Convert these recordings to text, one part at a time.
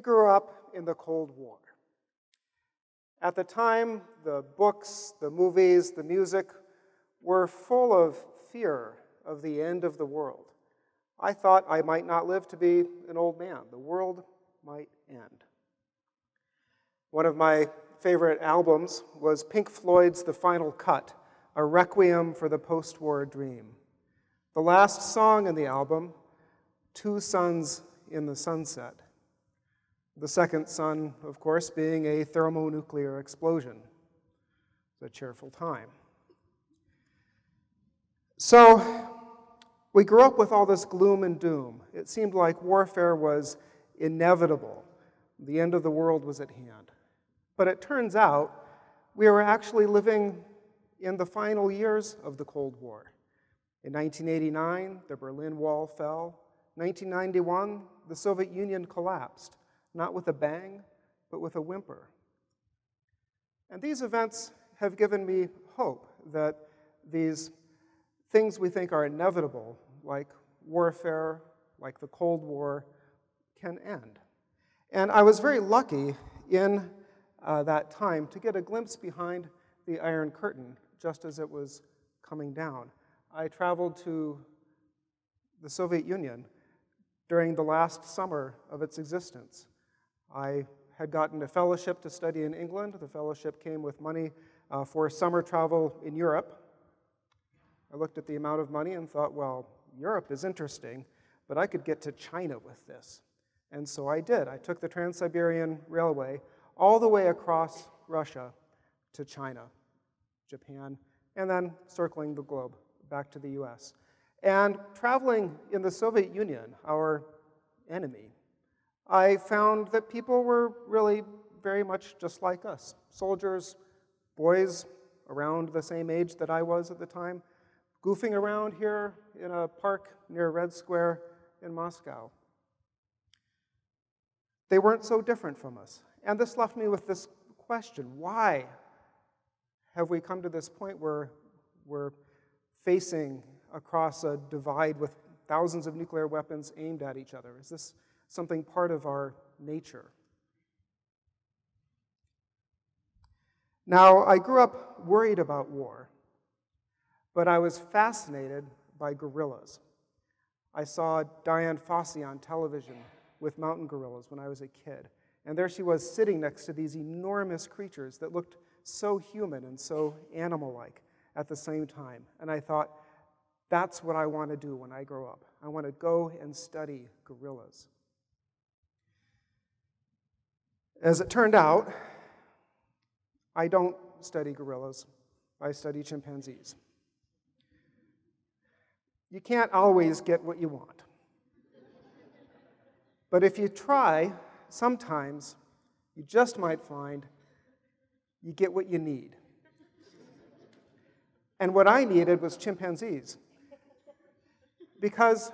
Grew up in the Cold War. At the time, the books, the movies, the music were full of fear of the end of the world. I thought I might not live to be an old man. The world might end. One of my favorite albums was Pink Floyd's The Final Cut, a requiem for the post war dream. The last song in the album, Two Suns in the Sunset. The second sun, of course, being a thermonuclear explosion. It's a cheerful time. So, we grew up with all this gloom and doom. It seemed like warfare was inevitable, the end of the world was at hand. But it turns out we were actually living in the final years of the Cold War. In 1989, the Berlin Wall fell. 1991, the Soviet Union collapsed, not with a bang, but with a whimper. And these events have given me hope that these things we think are inevitable, like warfare, like the Cold War, can end. And I was very lucky in uh, that time to get a glimpse behind the Iron Curtain just as it was coming down. I traveled to the Soviet Union during the last summer of its existence. I had gotten a fellowship to study in England. The fellowship came with money uh, for summer travel in Europe. I looked at the amount of money and thought, well, Europe is interesting, but I could get to China with this. And so I did. I took the Trans Siberian Railway all the way across Russia to China, Japan, and then circling the globe back to the US. And traveling in the Soviet Union, our enemy, I found that people were really very much just like us soldiers, boys around the same age that I was at the time, goofing around here in a park near Red Square in Moscow. They weren't so different from us. And this left me with this question why have we come to this point where we're facing across a divide with thousands of nuclear weapons aimed at each other? Is this something part of our nature? Now, I grew up worried about war, but I was fascinated by gorillas. I saw Dian Fossey on television with mountain gorillas when I was a kid. And there she was sitting next to these enormous creatures that looked so human and so animal like at the same time. And I thought, that's what I want to do when I grow up. I want to go and study gorillas. As it turned out, I don't study gorillas, I study chimpanzees. You can't always get what you want. But if you try, sometimes you just might find you get what you need. And what I needed was chimpanzees. Because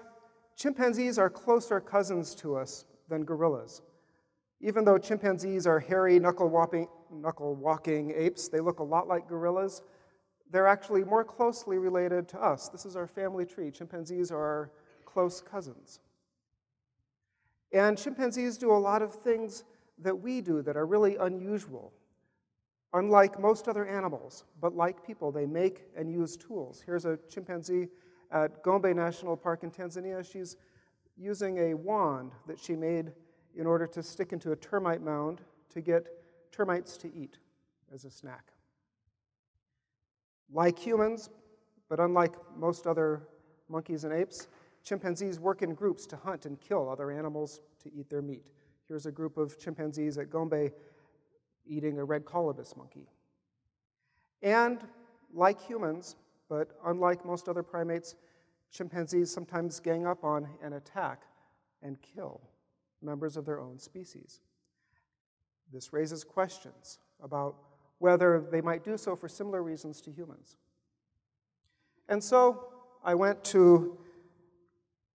chimpanzees are closer cousins to us than gorillas. Even though chimpanzees are hairy, knuckle walking, apes, they look a lot like gorillas. They're actually more closely related to us. This is our family tree. Chimpanzees are our close cousins. And chimpanzees do a lot of things that we do that are really unusual. Unlike most other animals, but like people, they make and use tools. Here's a chimpanzee at Gombe National Park in Tanzania. She's using a wand that she made in order to stick into a termite mound to get termites to eat as a snack. Like humans, but unlike most other monkeys and apes, chimpanzees work in groups to hunt and kill other animals to eat their meat. Here's a group of chimpanzees at Gombe eating a red colobus monkey. And like humans, but unlike most other primates, chimpanzees sometimes gang up on and attack and kill members of their own species. This raises questions about whether they might do so for similar reasons to humans. And so I went to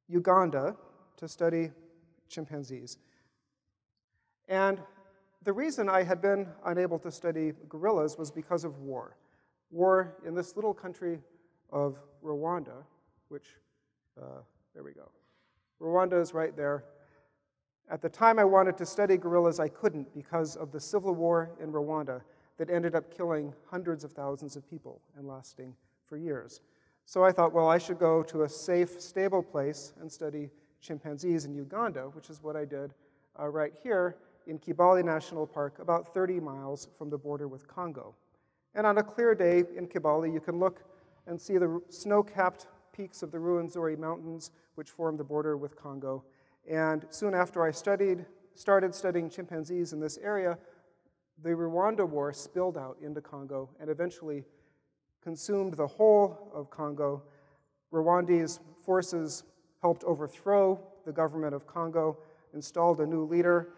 Uganda to study chimpanzees. And the reason I had been unable to study gorillas was because of war. War in this little country of Rwanda, which, uh, there we go. Rwanda is right there. At the time I wanted to study gorillas, I couldn't because of the civil war in Rwanda that ended up killing hundreds of thousands of people and lasting for years. So I thought, well, I should go to a safe, stable place and study chimpanzees in Uganda, which is what I did uh, right here in Kibale National Park, about 30 miles from the border with Congo. And on a clear day in Kibale, you can look and see the snow capped peaks of the Ruwenzori Mountains, which form the border with Congo. And soon after I studied, started studying chimpanzees in this area, the Rwanda War spilled out into Congo and eventually consumed the whole of Congo. Rwandese forces helped overthrow the government of Congo, installed a new leader.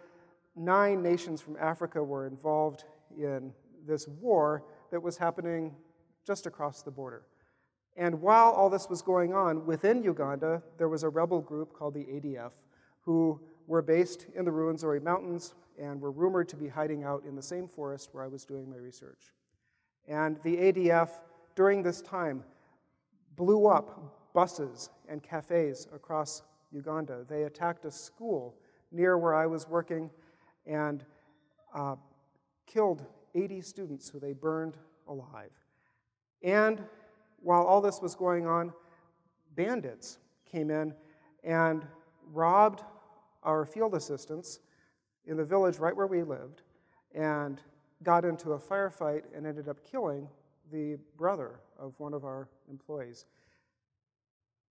Nine nations from Africa were involved in this war that was happening just across the border. And while all this was going on, within Uganda, there was a rebel group called the ADF who were based in the Ruwenzori Mountains and were rumored to be hiding out in the same forest where I was doing my research. And the ADF, during this time, blew up buses and cafes across Uganda. They attacked a school near where I was working and uh, killed 80 students who they burned alive. And while all this was going on, bandits came in and robbed our field assistants in the village right where we lived and got into a firefight and ended up killing the brother of one of our employees.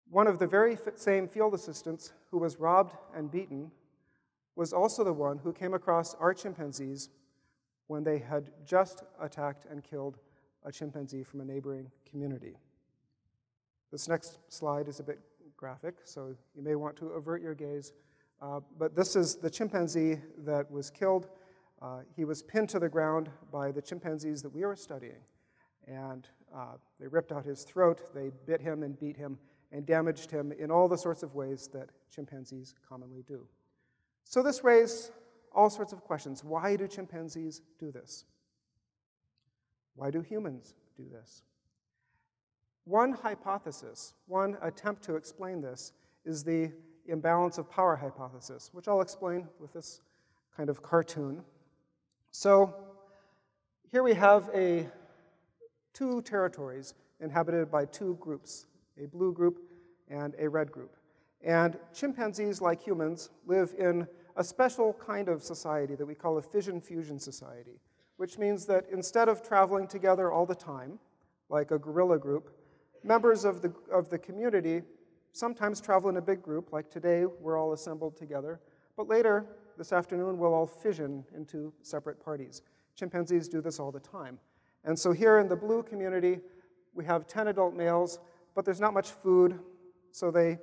One of the very same field assistants who was robbed and beaten was also the one who came across our chimpanzees when they had just attacked and killed a chimpanzee from a neighboring community. This next slide is a bit graphic, so you may want to avert your gaze. Uh, but this is the chimpanzee that was killed. Uh, he was pinned to the ground by the chimpanzees that we were studying. And uh, they ripped out his throat, they bit him and beat him, and damaged him in all the sorts of ways that chimpanzees commonly do. So this raised all sorts of questions. Why do chimpanzees do this? Why do humans do this? One hypothesis, one attempt to explain this, is the imbalance of power hypothesis, which I'll explain with this kind of cartoon. So here we have a two territories inhabited by two groups, a blue group and a red group. And chimpanzees, like humans, live in a special kind of society that we call a fission fusion society, which means that instead of traveling together all the time, like a gorilla group, members of the, of the community sometimes travel in a big group, like today we're all assembled together, but later this afternoon we'll all fission into separate parties. Chimpanzees do this all the time. And so here in the blue community, we have 10 adult males, but there's not much food, so they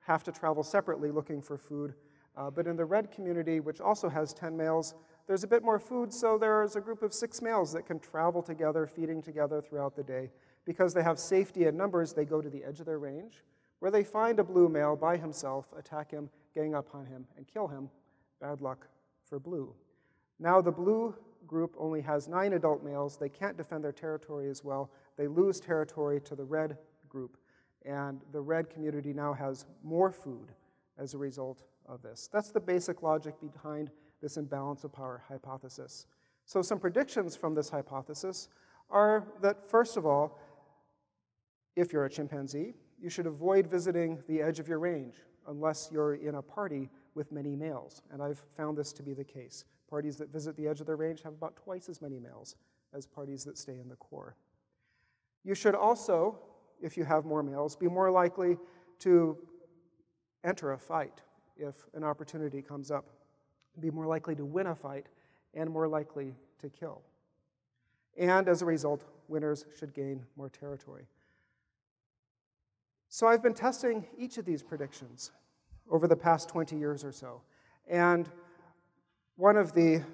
have to travel separately looking for food. Uh, but in the red community, which also has 10 males, there's a bit more food, so there's a group of six males that can travel together, feeding together throughout the day. Because they have safety in numbers, they go to the edge of their range, where they find a blue male by himself, attack him, gang up on him, and kill him. Bad luck for blue. Now the blue group only has nine adult males. They can't defend their territory as well. They lose territory to the red group. And the red community now has more food as a result of this. That's the basic logic behind this imbalance of power hypothesis. So, some predictions from this hypothesis are that, first of all, if you're a chimpanzee, you should avoid visiting the edge of your range unless you're in a party with many males. And I've found this to be the case. Parties that visit the edge of their range have about twice as many males as parties that stay in the core. You should also, if you have more males, be more likely to enter a fight if an opportunity comes up, be more likely to win a fight, and more likely to kill. And as a result, winners should gain more territory. So I've been testing each of these predictions over the past 20 years or so. And one of the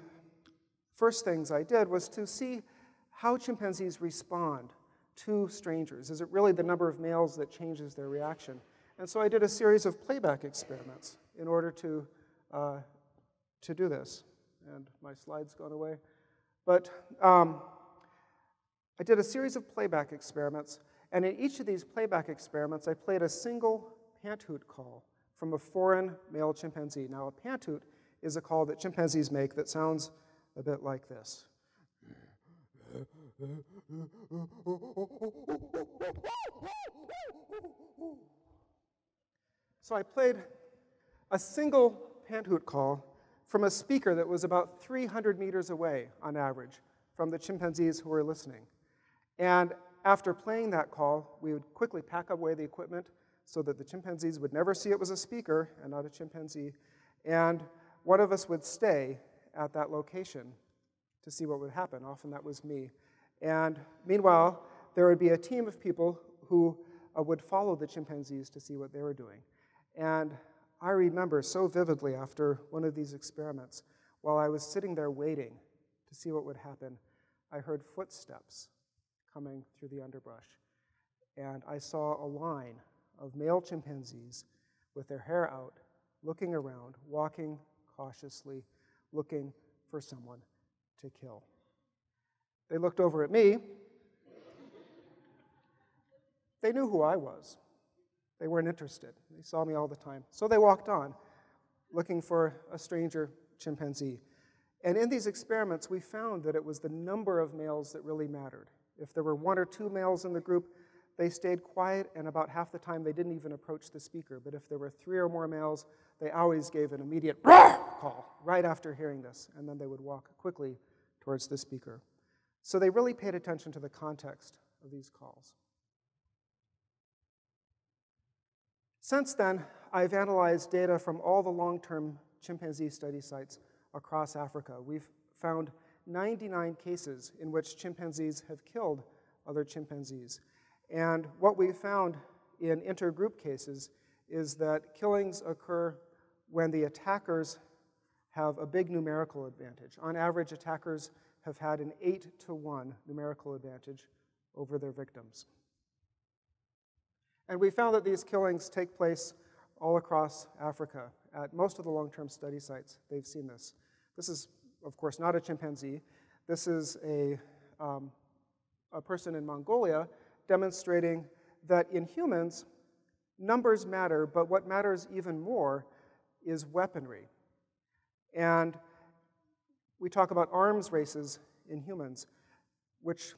first things I did was to see how chimpanzees respond to strangers. Is it really the number of males that changes their reaction? And so I did a series of playback experiments in order to, uh, to do this. And my slide's gone away. But um, I did a series of playback experiments and in each of these playback experiments, I played a single pant hoot call from a foreign male chimpanzee. Now, a panthoot is a call that chimpanzees make that sounds a bit like this. So I played a single panthoot call from a speaker that was about 300 meters away on average from the chimpanzees who were listening. And after playing that call, we would quickly pack away the equipment so that the chimpanzees would never see it was a speaker and not a chimpanzee. And one of us would stay at that location to see what would happen. Often that was me. And meanwhile, there would be a team of people who uh, would follow the chimpanzees to see what they were doing. And I remember so vividly after one of these experiments, while I was sitting there waiting to see what would happen, I heard footsteps coming through the underbrush. And I saw a line of male chimpanzees with their hair out, looking around, walking cautiously, looking for someone to kill. They looked over at me. They knew who I was. They weren't interested. They saw me all the time. So they walked on, looking for a stranger chimpanzee. And in these experiments, we found that it was the number of males that really mattered. If there were one or two males in the group, they stayed quiet, and about half the time they didn't even approach the speaker. But if there were three or more males, they always gave an immediate call right after hearing this, and then they would walk quickly towards the speaker. So they really paid attention to the context of these calls. Since then, I've analyzed data from all the long term chimpanzee study sites across Africa. We've found 99 cases in which chimpanzees have killed other chimpanzees. And what we found in intergroup cases is that killings occur when the attackers have a big numerical advantage. On average, attackers have had an 8 to 1 numerical advantage over their victims. And we found that these killings take place all across Africa. At most of the long term study sites, they've seen this. This is, of course, not a chimpanzee. This is a, um, a person in Mongolia demonstrating that in humans, numbers matter, but what matters even more is weaponry. And we talk about arms races in humans, which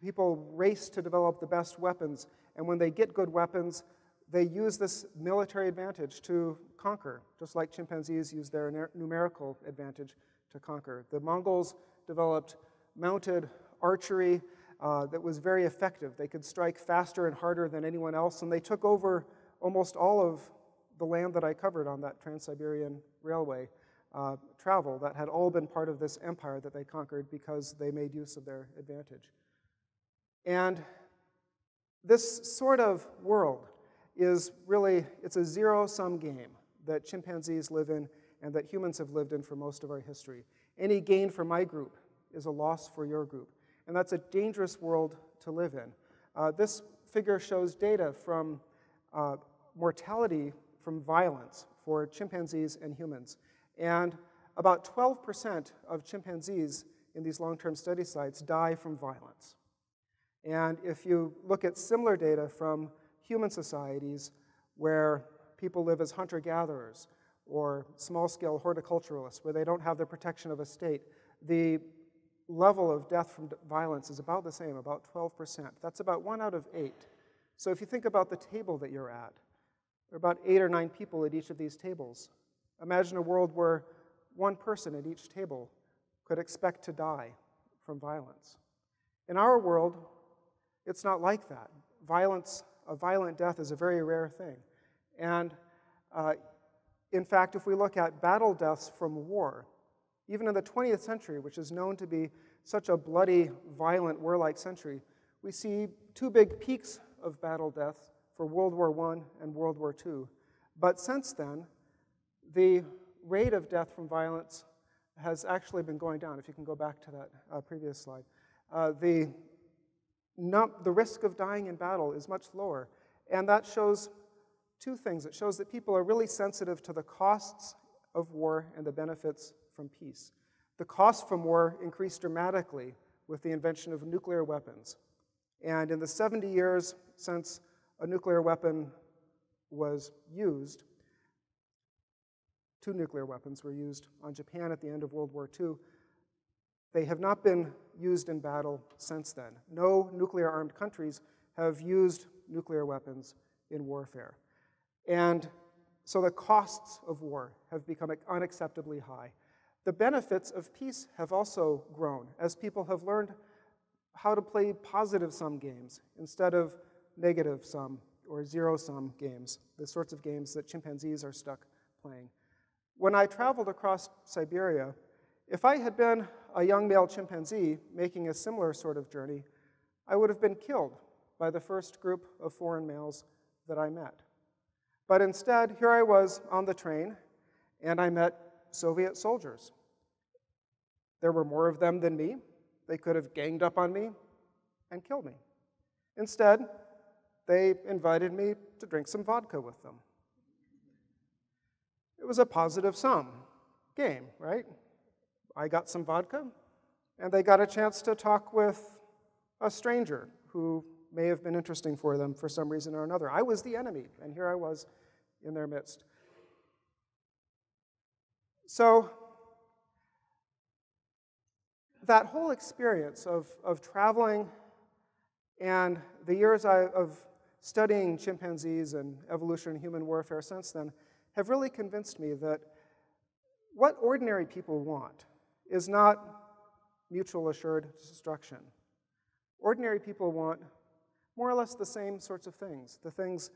people race to develop the best weapons. And when they get good weapons, they use this military advantage to conquer, just like chimpanzees use their numerical advantage to conquer. The Mongols developed mounted archery uh, that was very effective. They could strike faster and harder than anyone else, and they took over almost all of the land that I covered on that Trans Siberian Railway uh, travel that had all been part of this empire that they conquered because they made use of their advantage. And this sort of world is really, it's a zero-sum game that chimpanzees live in and that humans have lived in for most of our history. Any gain for my group is a loss for your group. And that's a dangerous world to live in. Uh, this figure shows data from uh, mortality from violence for chimpanzees and humans. And about 12% of chimpanzees in these long term study sites die from violence. And if you look at similar data from human societies where people live as hunter gatherers or small scale horticulturalists, where they don't have the protection of a state, the level of death from violence is about the same, about 12%. That's about one out of eight. So if you think about the table that you're at, there are about eight or nine people at each of these tables. Imagine a world where one person at each table could expect to die from violence. In our world, it's not like that. Violence, a violent death is a very rare thing. And uh, in fact, if we look at battle deaths from war, even in the 20th century, which is known to be such a bloody, violent, warlike century, we see two big peaks of battle deaths for World War I and World War II. But since then, the rate of death from violence has actually been going down. If you can go back to that uh, previous slide. Uh, the, the risk of dying in battle is much lower. And that shows two things. It shows that people are really sensitive to the costs of war and the benefits from peace. The cost from war increased dramatically with the invention of nuclear weapons. And in the 70 years since a nuclear weapon was used, two nuclear weapons were used on Japan at the end of World War II. They have not been used in battle since then. No nuclear armed countries have used nuclear weapons in warfare. And so the costs of war have become unacceptably high. The benefits of peace have also grown as people have learned how to play positive sum games instead of negative sum or zero sum games, the sorts of games that chimpanzees are stuck playing. When I traveled across Siberia, if I had been a young male chimpanzee making a similar sort of journey, I would have been killed by the first group of foreign males that I met. But instead, here I was on the train, and I met Soviet soldiers. There were more of them than me. They could have ganged up on me and killed me. Instead, they invited me to drink some vodka with them. It was a positive sum game, right? I got some vodka, and they got a chance to talk with a stranger who may have been interesting for them for some reason or another. I was the enemy, and here I was in their midst. So, that whole experience of, of traveling and the years I, of studying chimpanzees and evolution and human warfare since then have really convinced me that what ordinary people want is not mutual assured destruction. Ordinary people want more or less the same sorts of things. The things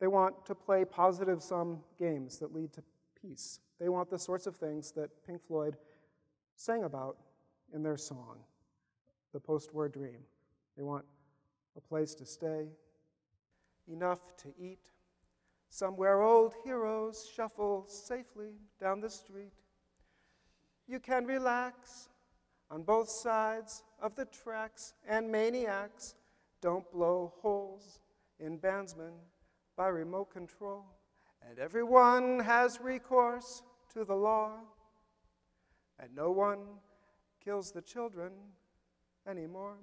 they want to play positive sum games that lead to peace. They want the sorts of things that Pink Floyd sang about in their song, The Post War Dream. They want a place to stay, enough to eat, somewhere old heroes shuffle safely down the street. You can relax on both sides of the tracks, and maniacs don't blow holes in bandsmen by remote control. And everyone has recourse to the law, and no one kills the children anymore.